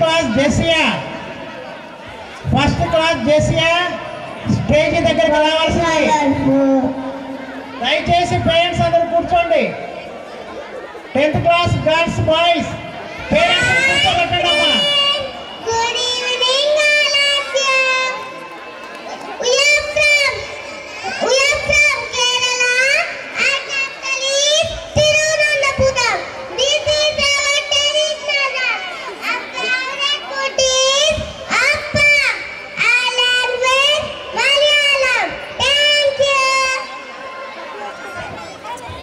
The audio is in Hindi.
क्लास जेसिया फ़र्स्ट क्लास जेसिया स्टेज दलावा पेरेंट्स अंदर कुर्चो tenth class girls boys parents